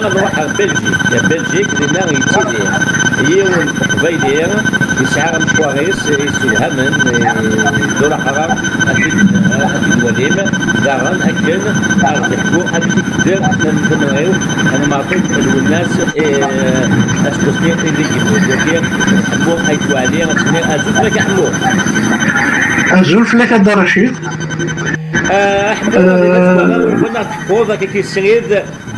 نبغى نروح لبلجيك بلجيك لنا يتسيدي يون قبيلي يسعى مشواريس يسلهمن دور حرام أكيد أكيد وليم دارن أكن أرض يحكو أكيد كدير نمغيو أنا ما عطيت الناس أسكوسني اللي يجيبو لكن حمو أي توالي أزوف لك حمو أزوف لك الدرشيد أحمد كنا تحفظ كي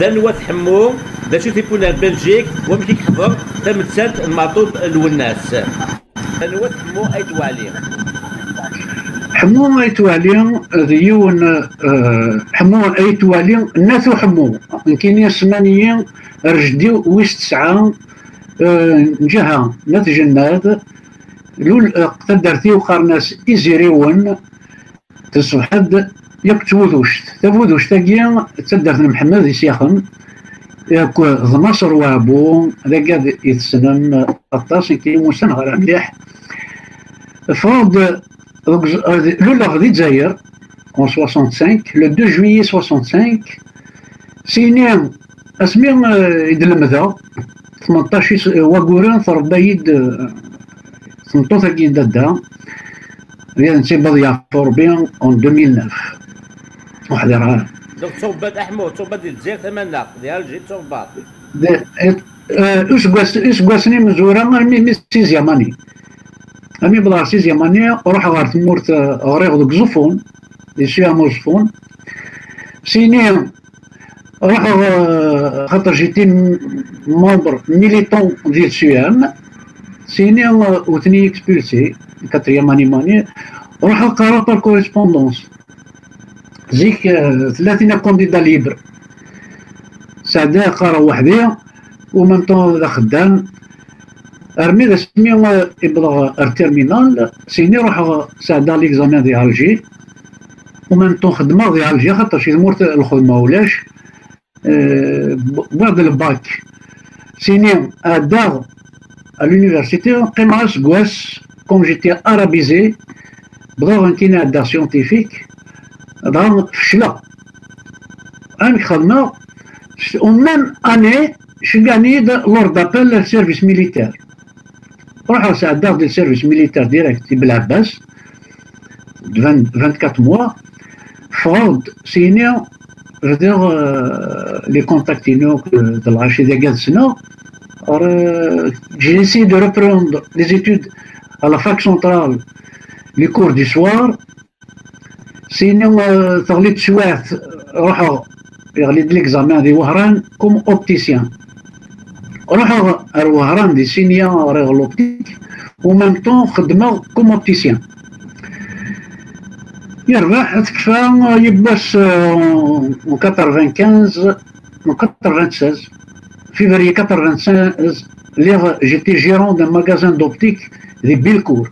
دنوة حمو دا شو بلجيك ومشي كحضر تمثلت المعطوب الوناس. دنوة حمو أي توالي. حمو أي ديون حمو أي ناثو حمو. يمكن يسمانيين رجدي ويس تسعة جهة ناث جناد. لول قدرتي وقارناس إزيريون تصبحد ياك توذوشت توذوشت تاكيا تدرت محمد يسيخن ياك ضمصر وابو هذا قاعد يتسنن الطاس كي موسن غير مليح. فرض لولا غادي تزاير en 65 le 2 juillet 65 سيني أسمي يدلمذا 18 واقوران ضربا يد 18 كي دادا. de يعفر بين en 2009 واحد راه دونك تصوبات أحمد تصوبات ديال الجزائر ثمانية ديال الجي تصوبات اش قاس اش قاسني مزورا مي مي سيزيام اني أمي بلا سيزيام اني روح غار تمورت غريغ دوك زفون دي سيام زفون سيني روح خاطر جيتي ممبر ميليتون ديال سيام سيني وثني اكسبولسي كاتريام اني ماني. روح قرا بار كوريسبوندونس. زيك ثلاثين كونديدا ليبر. سعدا قرا وحدي ومن طون ذا خدام. أرمي ذا سمي يبغى التيرمينال سيني روح سعدا ليكزامان ديال ألجي. ومن طون خدمة ديال ألجي خاطر شي مورت الخدمة ولاش بعد الباك. سيني أدار à l'université قيمة سكواس comme j'étais arabisé بغاو نتينا دا سيونتيفيك دار فشلة أنا خدمة اون ميم اني شي غاني لور دابيل للسيرفيس ميليتير روحو ساعة ديال السيرفيس ميليتير ديريكت بالعباس 24 موا فروض سيني غدير لي كونتاكتينو د العشي ديال قاد سنة j'ai essayé de reprendre les études à la fac centrale les cours du sinon تغليت شوية روحوا يغليد l'examen دي وهران comme opticien. روحوا وهران دي سينيا ريغ لوبتيك و ميم طون خدمة كوم اوبتيسيان يربح تكفى يباس 95 96 février 96 j'étais gérant d'un magasin d'optique de Bilcourt.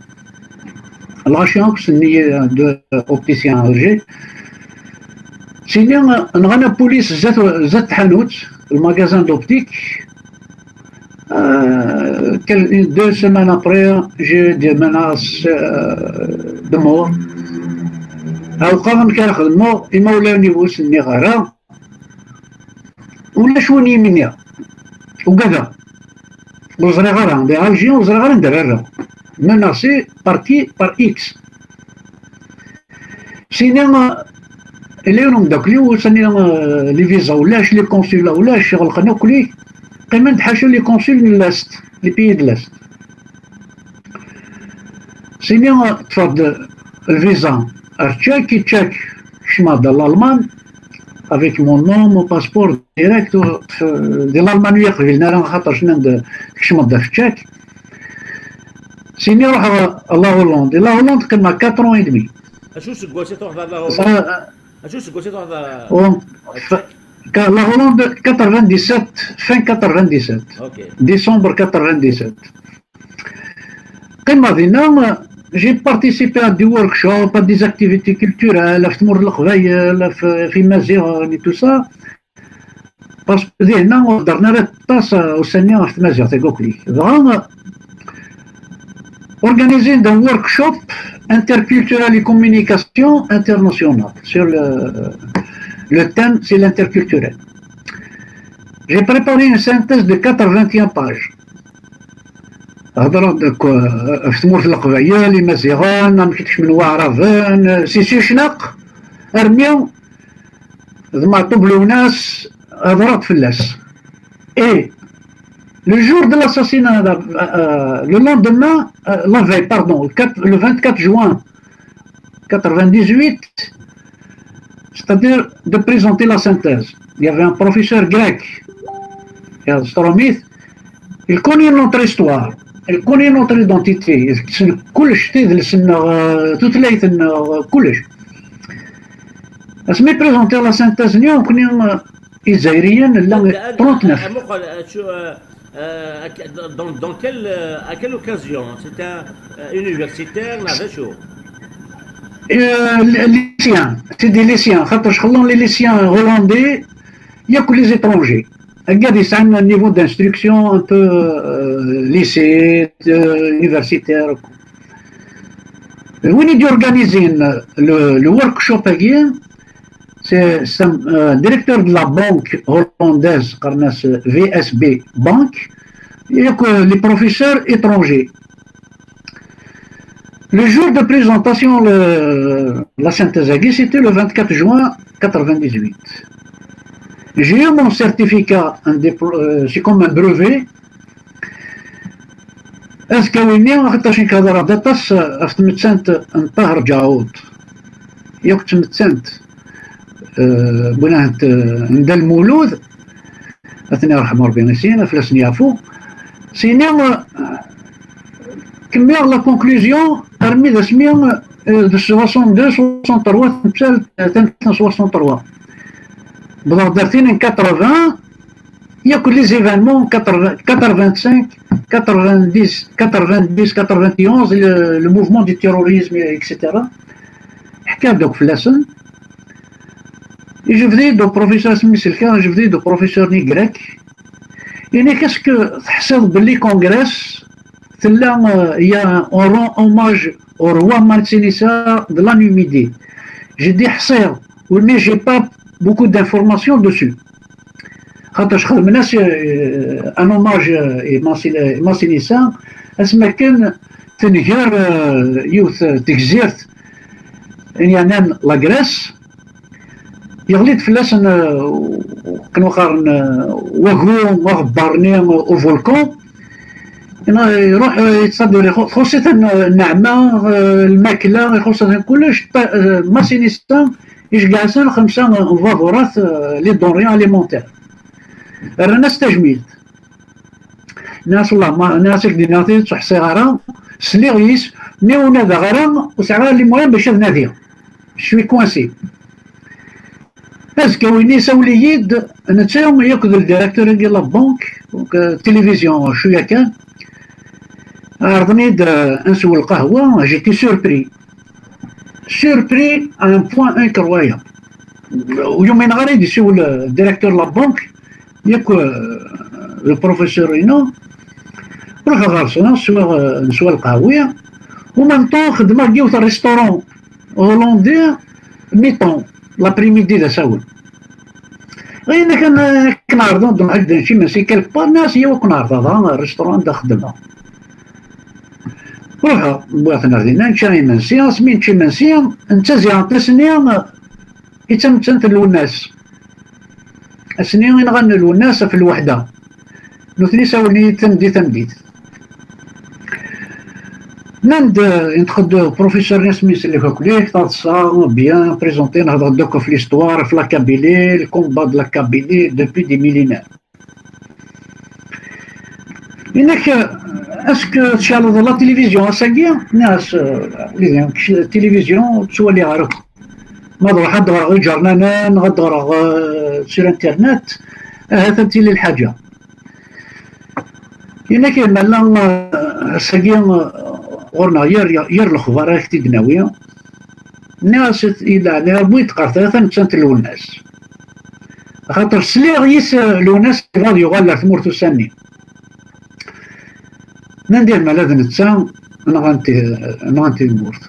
La chance opticien à Alger. سيني نغنى بوليس زات زات حانوت المغازان دوبتيك دو سيمان ابري جي دي مناس دو مور هاو قام كان خدمو إما ولا نيفوس النغارة ولا شون يمنيا وكذا وزري غير عندي الجي وزري غير ندرر مناسي بارتي بار إكس سينا اللي راهم داكلي وسني لي فيزا ولاش لي كونسولا ولاش غلقنا كلي قيمة حاشا لي كونسول من لاست لي بيي دو لاست سيني تفرض الفيزا ارتشاك تشاك شمادا الالمان افيك مون نون مون باسبور ديريكت ديال الالمانية قبيلنا راه خاطر شنو كشمد في تشاك سيني روح لا هولندي لا هولند قيمة 4 اون دمي اشو سكواسي تروح لا هولند اشو سكواسي تروح لا هولند 97 fin 97 أوكي ديسمبر 97 قيمة دينا j'ai participé à des workshops, à des activités culturelles, في تمر القبايل في et tout ça باسكو هنا درنا راه الطاسة وسنيا في مزيغ تقول لي دغا organiser un workshop interculturel et communication internationale sur le, le thème c'est l'interculturel J'ai préparé une synthèse de 81 pages. هضروا في تمورت القبايل مزيغان ما كنتش من وعرفان سيسي شنق ارميو ذما طبلو ناس هضرات فلاس اي لو جور دو لاساسينا لو لوندومان لا في باردون لو 24 جوان 98 c'est-à-dire de présenter la synthèse. Il y avait un professeur grec, Stromith, il connaît notre histoire. Elle connaît notre identité كلش تدرس توتلايتنا كلش اسمي بريزونتي لا سانتاز اليوم كنا الجزائريا لا 39 dans, dans quelle, à quelle occasion C'était un universitaire نعرف شو ليسيان سيدي ليسيان خاطر خلون لي ليسيان هولندي ياكل لي زيترونجي Regardez, un niveau d'instruction un peu euh, lycée, euh, universitaire. On est organiser le, le workshop c'est un euh, directeur de la banque hollandaise, VSB Bank, et les professeurs étrangers. Le jour de présentation, le, la synthèse c'était le 24 juin 1998. J'ai eu mon certificat, c'est comme un brevet. أذكرني وقتاش كهضر داتاس أفتمتسنت انطهر جاود يوك تمتسنت بنات عند المولود أثناء رحمة ربي نسينا فلسني يافو سينا كمية لا كونكلوزيون أرمي ذا سمية de 62 63 تمثال 63 Blandartine en 80, il y a que les événements 85, 90, 90, 91, le, le mouvement du terrorisme, etc. حكى دوك في دو بروفيسور سميت الكا دو بروفيسور ني غريك يعني كاسكو تحسب باللي كونغريس تلا يا اون رون اوماج أو روا مارتينيسا دو لا نوميدي جي دي حصير مي جي با beaucoup d'informations dessus. خاطرش خدمنا ان اوماج ماسينيسان اسما كان تنهار يوث تكزيرت يعني لاكريس يغليت فلاسن كانوا قارن وغو وغبارني أو فولكون يروح يتصدر خصوصا النعمة الماكلة خصوصا كلش ماسينيستان يجلسون خمسة فافورات لي دونري أليمونتير. الناس تجميل ناس الله ما ناس كديناتي تصح صغارة سليغيس نيونا ذا غرا وسعرا لي موان باش نادية. شوي كوانسي. أزكا وين يساولي يد نتا ياخذ الديريكتور ديال لابونك التلفزيون شوية كان عرضني نسول القهوة جيتي سوربري surpris à un point incroyable. ويومين غير يسول الديريكتور لابونك ياك البروفيسور رينو روح غارسنا نسوا نسوا القهوية ومن طون خدمة جيوت ريستورون هولندي ميطون لابريميدي دا ساول غير كان كنعرضو دون هكذا شي ماشي كالك با ناس هي وكنعرضها ريستورون دا خدمة روحوا بواتنا غدينا نشري منسيا سمين تشي منسيا انت زيان تسنيا يتم تنت الناس اسنيا ينغنى الناس في الوحدة نوثني ساولني تمدي تمديت نند ينتخد بروفيسور نسمي سلي كوكليك تاتصا بيان بريزونتي نهضر دوكا في ليستوار في لاكابيلي الكومبا دو لاكابيلي دوبي دي ميلينير انك اسكو تشالو لا تلفزيون اساكي ناس التلفزيون تولي ما ضرح غير جرنانا نغدر سير انترنت هذا تيلي الحاجة هنا كاين لا ساكي غورنا ير ير الاخبار كتي دناويه الناس إلى أنا بغيت قرت ثلاثة تنتلو الناس خاطر سليغ يس لو ناس غادي يغالر ثمورتو ساني ندير ملاذ نتسا نغنتي نغنتي المورت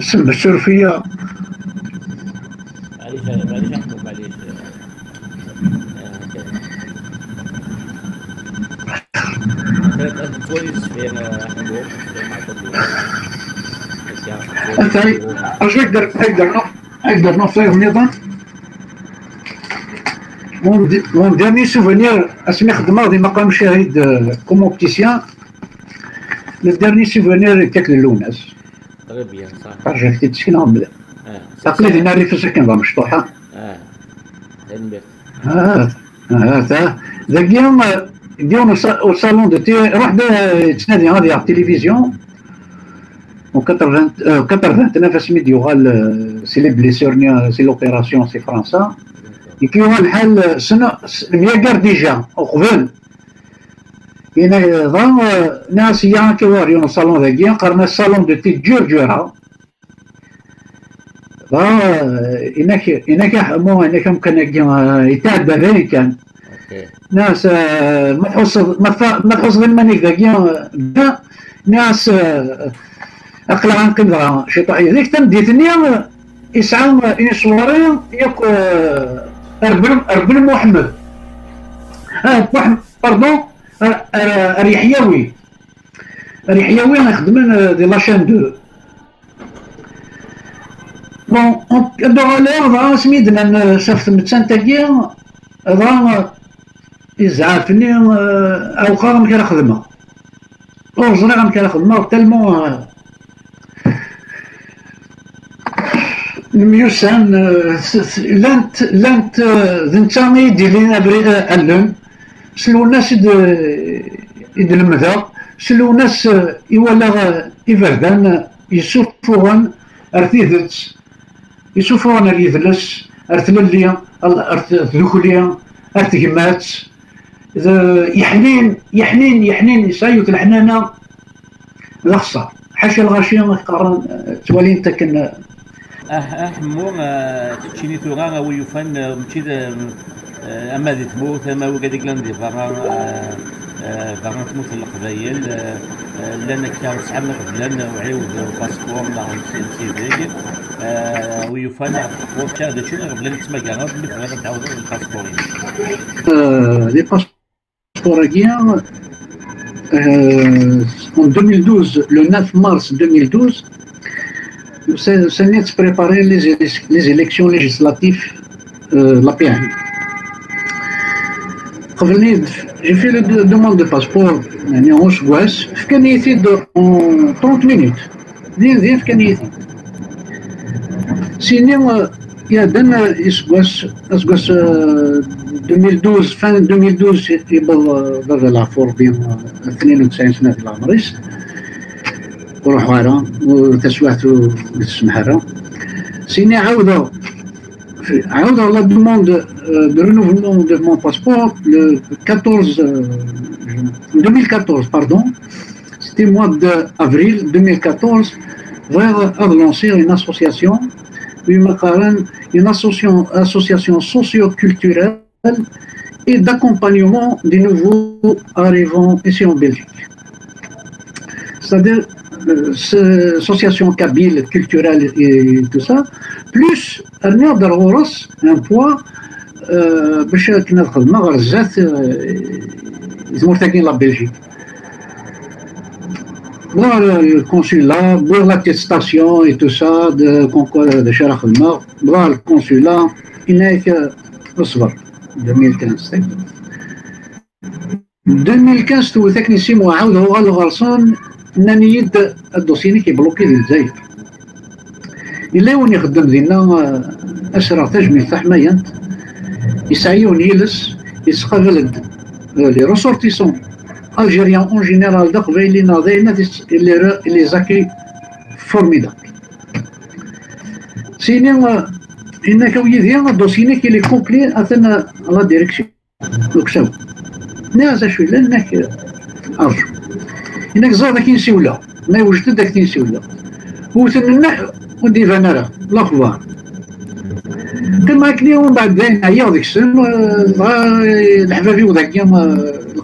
سمى الشرفية معليش معليش اش يقدر يقدر يقدر نوصيه النظام Mon dernier souvenir, اسمي ديما كان مشاهد كوم اوبتيسيان le dernier souvenir était لوناس Très bien, ça. رجعت تسكن تقليد ناري في السكن ضا مشطوحة آه آه ذاك اليوم ديون أو صالون دو تي روح تنادي غادي على التلفزيون. و 80 89 سميت يغال سي لي بليسور سي لوبيراسيون سي فرنسا. يكون الحال سنة المياقر ديجا وقبل هنا ظن ناس يان كواريون الصالون ذاكي. قرنا الصالون دو تي جور جورا. إنك إنك مو إنك ممكن يتعب بين كان. ناس مدحوس مدحوس غير مانيك ذاكي ناس عن قدرة شي طاحي ذيك تمديتني يسعى إن صورين ياك أربل أربل محمد آه محمد باردون الريحياوي الريحياوي خدمن دي لاشين دو بون دو غالير سميدنا سافت متسان تاكيا ضا يزعفني أو قام كان خدمه أو زريغ كان خدمه تلمو الميوسان لانت لانت ذنتامي ديلينا بري ألم سلو الناس إد المذا؟ سلو الناس إولا إفردان يسوفوغن أرثيذت يسوفوغن اليذلس أرثلليا أرثلوكليا أرثجمات يحنين يحنين يحنين يسايوت الحنانة لخصة حاشا الغاشية قارن توالين تكن آه مو تشيني ثورا ويفن مشي أما ذي تموت أما وقاديك لاندي فغا فغا تموت القبايل لأن كان سحبنا قبلنا وعيود باسبور لا ويفن وقت هذا شنو قبل نسمع كان مثل تعاود الباسبورين لي باسبور en 2012, le 9 mars 2012, de préparer les, les élections législatives euh, la PN. J'ai fait la demande de passeport en Ouest, en 30 minutes. Sinon, il y a deux 2012 fin 2012 يبقى la فور بين 92 سنة في العمريس. وروح ورا وتسويحته بالسمحرة سيني عاودة عاودة لا دوموند دو رينوفلمون دو مون باسبور le 14 2014 pardon. C'était mois d'avril 2014 vers lancer une association une association, association socio-culturelle et d'accompagnement des nouveaux arrivants ici en Belgique. C'est-à-dire association kabyle culturelle et tout ça, plus un poids باش كنا الخدمة غير الزات مرتاحين لا بلجيك بغا الكونسولا بغا لاتيستاسيون اي تو سا دو كونكور د شرا خدمة بغا الكونسولا هناك اصبر 2015 2015 توثقني سيمو عاود هو غلصان نانيد الدوسيني كيبلوكي ديال الجزائر إلا وين يخدم دينا أسرع تجميل تحمايا يسعيون يلس يسقبل لي روسورتيسون الجيريان اون جينيرال دا قبيلي ناضينا اللي اللي زاكي فورميدابل سيني انك ويدي دوسيني كي لي كومبلي اثنا لا ديريكسيون دونك شو نازا شوي لانك ارجو انك زاد كي نسيولا ما يوجد داك تنسيولا وثننا ودي فانرا الاخبار كما كلي ومن بعد داين عيا ديك السن الحبابي وذاك اليوم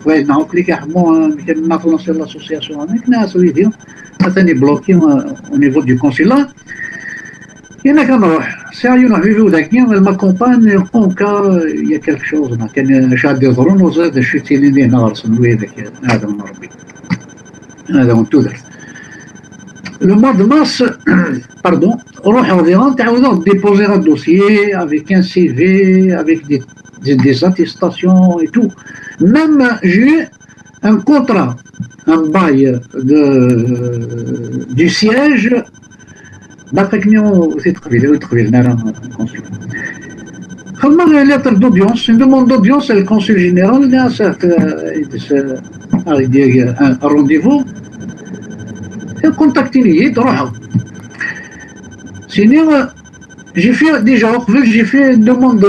القبائل نعاود كلي كيحمو كان ناطلون سير لاسوسياسيون هذيك ناس ويديو ثاني بلوكي أو نيفو دو كونسيلا هنا كنروح سيريو نروح في ذاك ما كومبان اون كا يا كالك شوز كان شاد يضرون وزاد شتي لي هنا غرسن هذاك هذا من ربي هذا من تودر لو موا دو مارس باردون روح اوديرون تعاودوا ديبوزي ان دوسيي افيك ان سي في افيك دي des attestations et tout. Même j'ai un contrat, un bail du siège. Comment une lettre d'audience, une demande d'audience, le consul général, il a un rendez-vous. Et. Sinon, j'ai fait déjà, j'ai fait une demande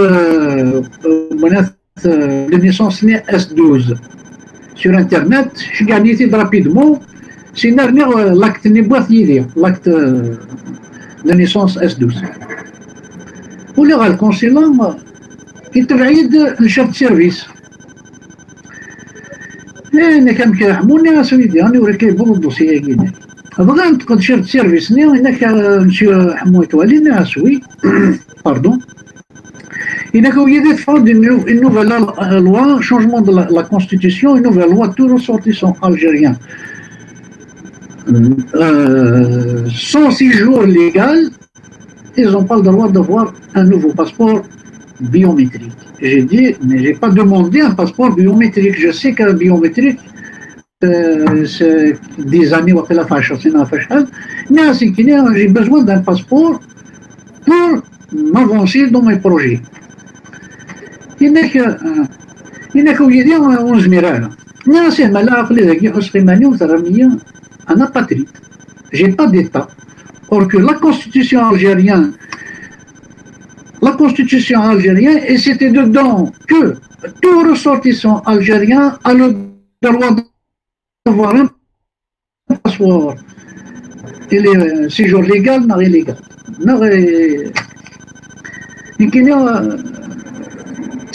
de naissance S12 sur Internet. J'ai gagné rapidement. C'est l'acte n'est pas l'acte de naissance S12 واللي غا الكونسيلون يتبع يد الشيف سيرفيس انا كان كيحموني سويدي راني وركبوا الدوسيه كينا بغا نتقد شيف سيرفيس ني هناك مسيو حمو توالي سوي باردون Il a qu'il défendre une, une, nouvelle loi, euh, changement de la, constitution, une nouvelle loi, tous ressortissant algériens euh, sans séjour légal, ils n'ont pas le droit d'avoir un nouveau passeport biométrique. J'ai dit, mais j'ai pas demandé un passeport biométrique. Je sais qu'un biométrique, euh, c'est des années ou la hein. mais c'est j'ai besoin d'un passeport pour m'avancer dans mes projets. هناك هناك وليدي ونزميرها ناس ملا عقلي ذاك حسقي ماني وثرمية un apatride. J'ai pas d'État. Or que la constitution algérienne, la constitution algérienne, et c'était dedans que tout ressortissant algérien a le droit d'avoir un passeport. Il est un séjour légal, non illégal. يمكن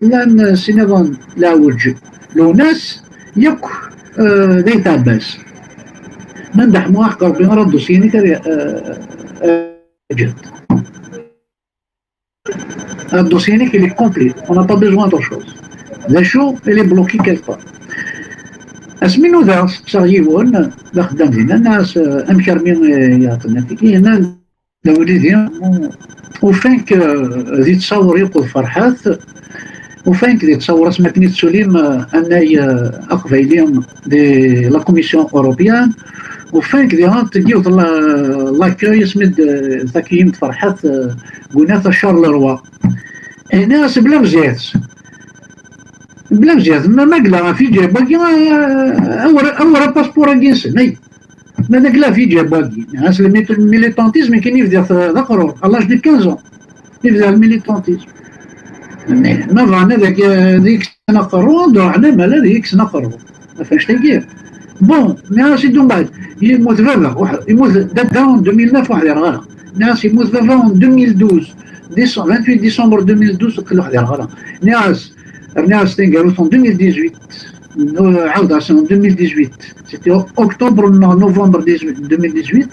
لأن سينيغون لاوج لوناس يك ديت عباس. نندح محقق بمرض دوسيني كري جد. Un dossier unique, il est complet. On n'a pas chose. Le show, il est bloqué quelque part. أسمينو ذا صغيرون بخدم هنا. الناس امشرمين يعطينا. فيك هنا. دولي وفينك ذي تصور يقول فرحات. وفينك ذي تصور اسمها كنيت سليم اناي اقبيليهم دي لا كوميسيون أوروبيان. وفين كذا تجيو لاكوي سمد ذاكيم فرحات قناة شارلروا ناس بلا مزيات. بلا مزيات. ما مقلا في جيب باقي أول باسبور جنس ني ما نقلا في باقي. ناس الميليتانتيزم كاين يبدا ذكروا الاج دي 15 يبدا الميليتانتيزم. ما فانا ذاك ذيك سنه قرون دوعنا مالا ذيك سنه قرون ما فاش تلقيه بون ناس يدوم بعد يموت بابا يموت داون 2009 واحد يرغى ناس يموت بابا 2012 28 ديسمبر 2012 كل واحد يرغى ناس ناس قالوا 2018 عاود عشان 2018 سيتي اكتوبر نوفمبر 2018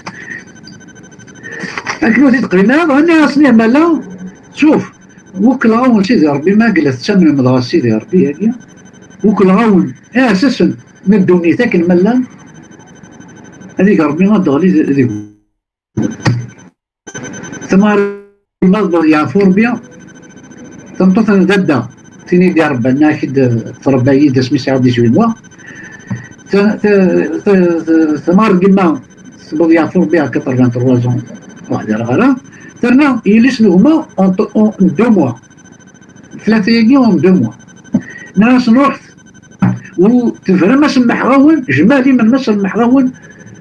لكن تقريبا هذا الناس مالا شوف وكلاون سيدي ربي ما قلت تسمى مضغى سيدي ربي وكلاون أساسا من دونيتك الملان هذيك ربي ما تغلي ذيك ثمار المصدر يعفور بيا تنطثن ددا تيني دي تربى يد اسمي سعود دي شوي ثمار قما سبب يعفور بيا كتر كان تروازون واحد الغرا ترنا يليس هما اون دو موا ثلاثة يجيهم دو موا ناس نروح وتفرى ما سمح راون جمالي من ما سمح راون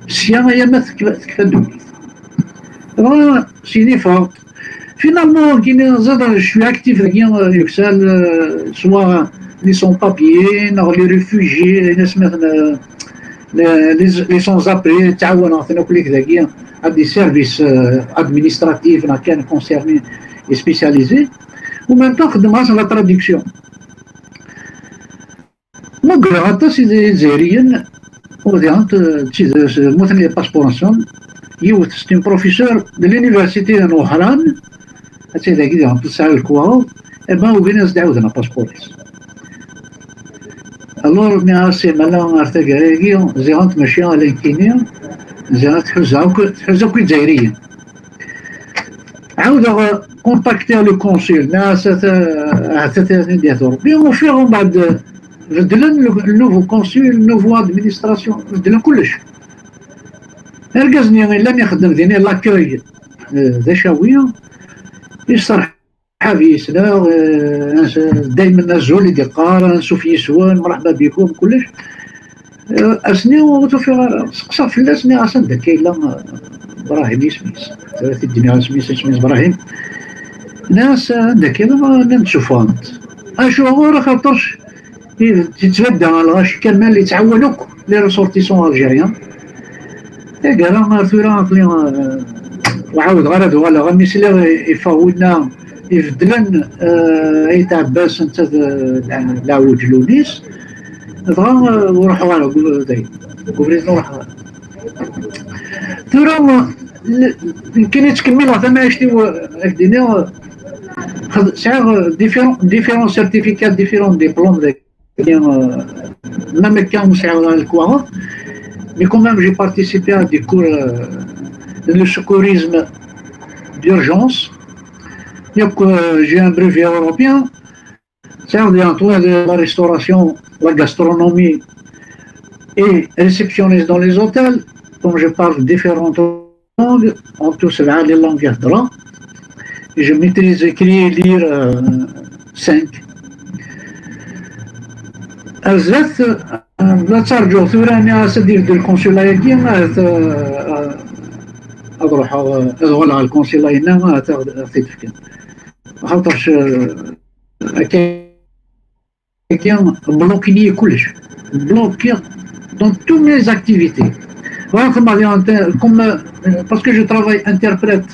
سيانا يا تكفى دومي سيني فاط Finalement, je suis actif dans Bruxelles, soit les sans-papiers, les réfugiés, les sans-abri, des services administratifs concernés et spécialisés. Ou même temps, je la traduction. مقرأة سيدي جزائريا وديانت مثلا لي باسبوراسيون يوث ستين بروفيسور de l'université de Nohran هادشي ذاك ديالهم تسعة الكواو إبا وبين دعوتنا باسبوريس الور مي سي مالا ارتاكاريكي زيغانت ماشي على كينيا زيغانت تحوزها تحوزها كي جزائريا عاود كونتاكتي لو كونسول ناس حتى ديال ربي وفيهم بعد بدلن النوفو كونسول النوفو ادمينستراسيون بدلن كلش. رقزني لم يخدم ديني لاكوي ذا شاوية. يصرح حافي يسلا دايما نزول يدي قار نشوف يسوان مرحبا بكم كلش. اسني وتوفي سقسا في الاسني أصلا كاين لا إبراهيم يسميس ثلاث الدنيا سميس سميس إبراهيم. ناس عندك ما نشوفوا أنت. أشو هو خاطرش؟ تتبدا الغاش كامل اللي تعاونوك لي ريسورتيسون ألجيريان. قال ثورا عقلي وعاود غير هذا غني سلا يفاولنا يفدلن اي تعباس أنت العوج لونيس دغا وروح غالا داي قبريت نروح ثورا يمكن يتكمل ثم عشتي الدنيا ساعة ديفيرون ديفيرون سيرتيفيكات ديفيرون ديبلوم داك même quand c'est à quoi mais quand même j'ai participé à des cours de secourisme d'urgence. J'ai un brevet européen, c'est un de la restauration, la gastronomie et réceptionniste dans les hôtels. Comme je parle différentes langues, en tout cas les langues je maîtrise écrire et lire euh, cinq. الزات لا ترجو ثوراني سدير ديال الكونسولا كيما اروح ادخل على الكونسولا هنا تيتفكن خاطرش كان américain bloquinier Coolidge, bloqué dans toutes mes activités. Euh, parce que je travaille interprète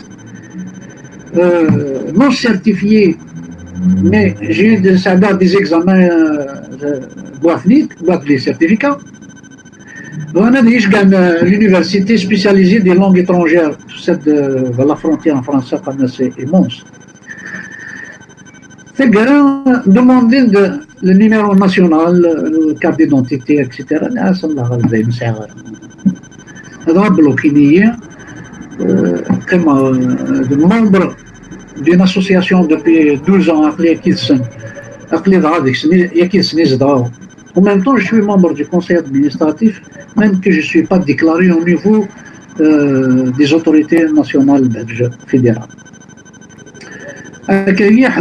euh, non certifié, mais j'ai des, examens euh, boafniques, boîte certificats. Je gagne euh, l'université spécialisée des langues étrangères, la frontière en français, c'est immense. Seguin demandait de, le numéro national, le carte d'identité, etc. Là, ah, ça me bloc, euh, euh, membre d'une association depuis 12 ans appelée Kilsen, appelée Radix, Yakilsen En même temps, je suis membre du conseil administratif, même que je ne suis pas déclaré au niveau euh, des autorités nationales belges fédérales. Accueillir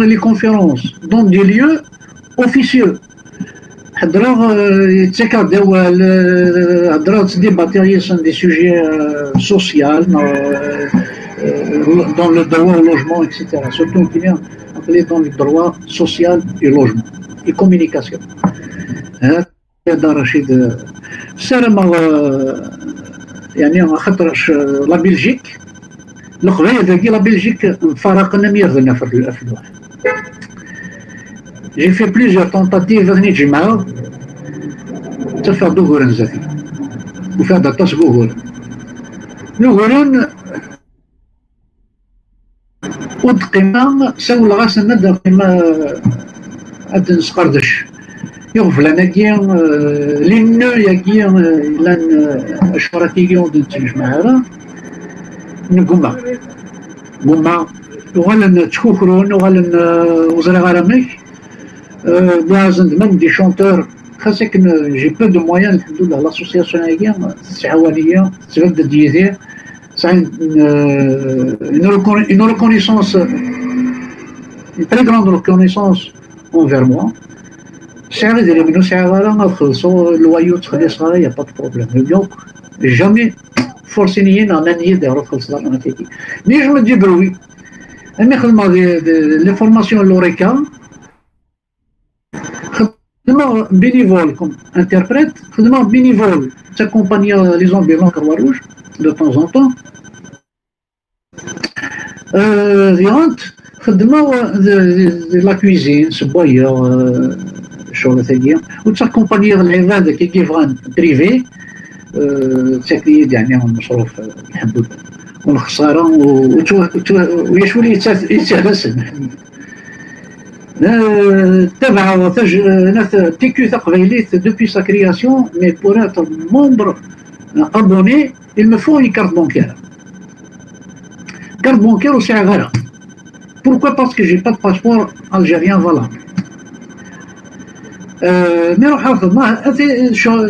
les conférences dans des lieux officieux. des sujets sociaux, dans le droit au logement, etc. Surtout qui vient appelé dans le droit social et logement et communication. Hein, euh, euh, la Belgique, القضية ذاكي لا بلجيك فرقنا ميرضنا في الواحد جي في بليزيور تونتاتيف ثني جمعة تفا ظهورا زاكي وفي هذا الطاس ظهورا ظهورا ودقيمة ساول غاس ندى قيمة هاد نسقردش يغفل اناكي لين ياكي لأن اشفراتيكي ودنتج معها نقوما قوما وغالا تكوكرون وغالا وزري غرامك بلازن من دي شونتور. خاصك جي بو دو مويان الحمد لله لاسوسياسيون هاكي تعاونيه تبدا ديالي c'est une, reconnaissance, une très grande reconnaissance envers moi. سعر ديالي منو سعر راه غنخلصو الوايو تخلص راه يا با دو بروبليم دونك جامي فورسينيين امانيه داروا خلص انا تيكي نجم تجبروي امي خدمه لي فورماسيون لوريكا خدمه بينيفول كوم انتربريت خدمه بينيفول تاكومبانيا لي زومبيلون كروا روج دو طون زون طون ديغونت خدمه لا كويزين سبويه الشغل ثانيه وتاكومبانيا العباد كي كيفغان بريفي التكليد يعني المصروف الحمد لله والخساره ويشولي يتهلسن تبع تيكو تقبيليت دوبي سا كرياسيون مي بور اتر مومبر ابوني il me faut une carte bancaire. Carte bancaire au Sahara. Pourquoi Parce que j'ai pas de passeport algérien valable. نروح الخدمة هذه شو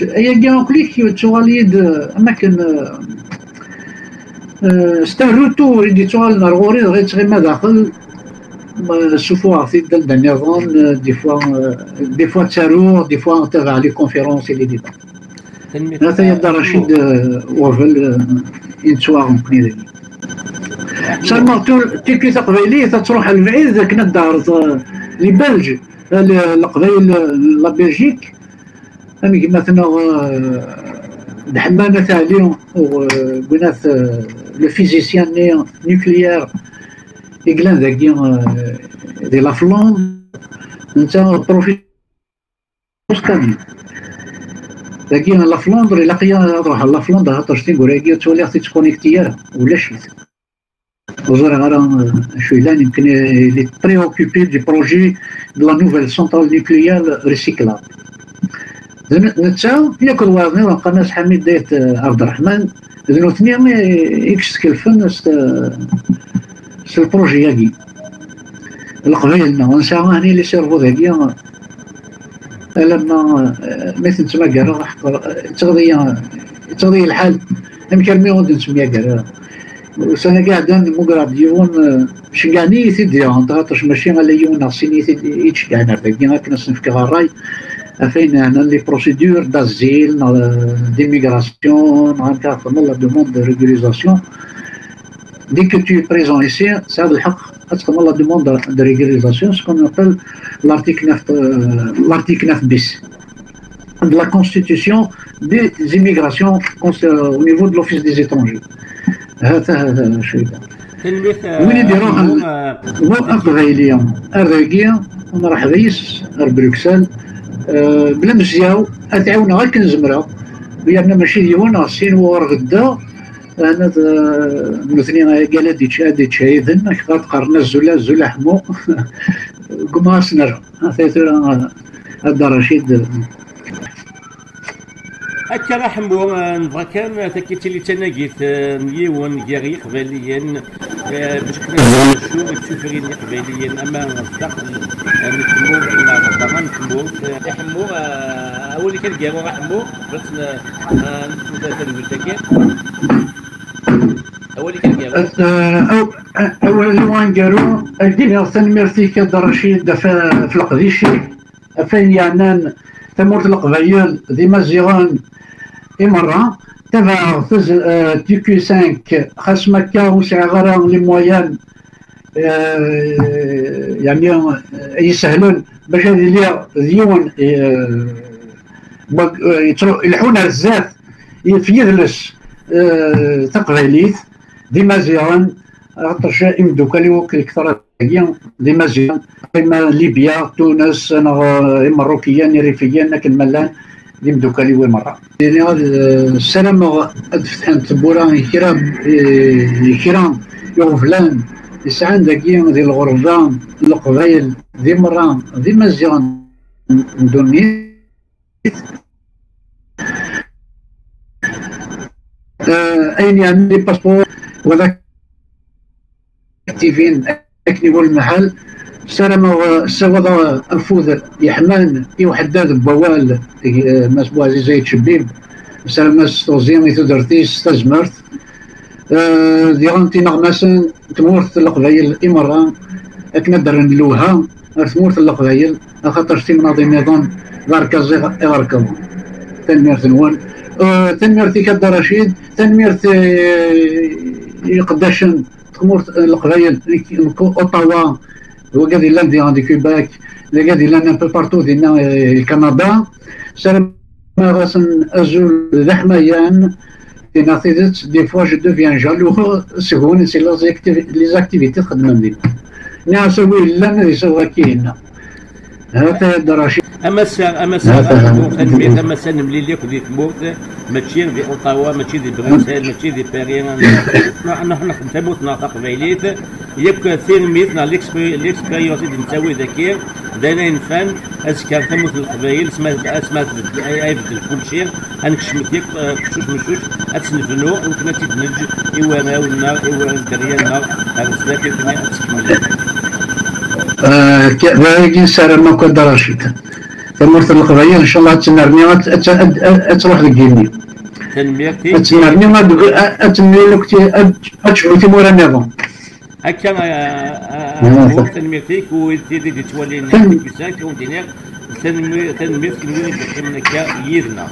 هي كاع كليك تواليد أماكن ستان روتور يدي توال نرغوري غير تغي ما داخل سوفو عرفتي دال دانيغون دي فوا دي فوا تسارو دي فوا تابع لي كونفيرونس لي ديبا هذا يبدا رشيد وفل ينتسوا كني سالما تيكي تقبيلي تروح البعيد كنا دار لي بلج القبائل لا بلجيك. أمي مثلا الحمامة تاع ليون قلنا لو فيزيسيان نيوكليير إقلان ذاكي دي لا فلوند انت بروفي كامل ذاكي لا فلوندر إلا قيا تروح لا فلوندر خاطر شتي نقول هي تولي خصك تكونيكتيها ولا شيت غير شويلان يمكن لي تري اوكوبي دي بروجي دو لا نوفيل سونترال نيوكليير ريسيكلابل نتا هي كل واحد وقع ناس حميد دايت عبد الرحمن ذنو ثنيا يكس تكلفن ست البروجي ياكي القبائل ونسا هاني اللي سيرفو ذاكي لما مثل تسمى كارا تغذي تغذي الحال يمكن مي غادي نسميها كارا سنة قاعدة مقرب ديون شقاني يثدي عن خاطرش ماشي على يون ناقصين يتشقعنا باقي هاك نسنفك الراي فين هنا لي بروسيدور دازيل ديميغراسيون هكا لا دوموند دو ريغوليزاسيون dès que tu es présent ici, ça a le haq, la demande de régularisation, ce qu'on appelle l'article 9, euh, l'article 9 bis de la constitution des immigrations au niveau de l'office des étrangers. هذا هذا شيء وين يديروها هو الغايلية الراقية نروح رئيس بروكسل. أه بلا مزياو أتعاون غير كنزمرا لأن ماشي ديونا سين ور غدا أنا مثني قال هادي هادي تشايدن قرنا الزولا الزولا حمو. قما سنر هذا رشيد. هكا راح نبغى كان تكيت اللي تناقيت يون كيغي قباليا باش كنا نشوف اللي قباليا اما الدخل نتمو كنا غدا نتمو يحمو اول اللي كان كيغو حمو بس نتمو تنقول تكيت اول اللي كان كيغو اول اللي وان قالوا الدين غسان ميرتي كاد رشيد في القديشي فين يعنان تمورت القبايل ديما زيغان مرة تبع فز تي كي 5 خاص مكة وسع غرام لي مويان يعني يسهلون باش هذه اللي ديون يلحون بزاف في يدلس تقبيليت ديما شائم دوكا اللي وكل كثر ديما زيان كيما ليبيا تونس مروكيا ريفيا لكن ملان دي مدوكالي وي مرة. يعني السلام فتحان تبورا كرام كرام يغفلان يسعان داكي دي الغربان القبايل دي مرة دي مزيان. ندوني أين يعني لي باسبور وذاك اكتيفين اكنيبو المحل. سلام سوض الفوذ يحمان يوحداد بوال مسبوع زي زي تشبيب سلام ستوزيام يتدرتيس تزمرت ديغانتي نغماسن تمورت القبايل إمران أكنا درن لوها تمورت القبايل خاطر شتي مناضي النظام دار كازي غاركم تنمير تنوان تنميرتي كاد رشيد. تنميرت يقداشن تمور القبائل اوتاوا وقاعد لاندي عندي كيباك قاعد لانا بو بارتو دينا كندا سلام غاسن أزول ذحميان دينا تيدت دي فوا جو دوفيان جالو سكون سي لي زاكتيفيتي خدمنا ديما ناس وي لا يسوى كينا هذا دراشي. أما سا أما سا تنمية أما سا نمليليك دي تموت ماشي دي اوطاوا ماشي دي بروكسل ماشي دي باريس نحن حنا تموتنا تقبيليت يبقى تنميتنا ليكسبيريونس اللي نسوي ذاكير دانا إنفان اسكار تموت القبايل سمات سمات يبدل كل شيء. انكشمت يك كشوش مشوش. اتسنفنو وكنا تدنج ايوانا والنار ايوانا الدريا النار هذا سلاكي كنا اتسكمل باقي سارة ما كنت راشد تمرت القبائل إن شاء الله تنرني أتروح للجيني تنميتي تنرني ما اتنمي لك اتشعو تيمورا نظام هكا نعم. تنميتك وتيدي دي تولي تن- كيساك ودينيك تنميت كنولي كيما يدنا